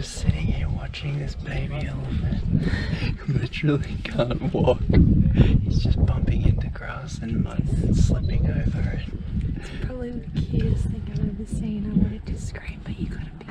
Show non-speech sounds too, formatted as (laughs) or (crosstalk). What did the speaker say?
Just sitting here watching this baby elephant (laughs) literally can't walk. He's just bumping into grass and mud and slipping over it. Probably the cutest thing I've ever seen. I wanted to scream, but you gotta be.